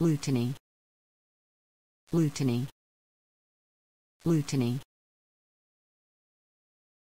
Lutiny. Lutiny. Lutiny.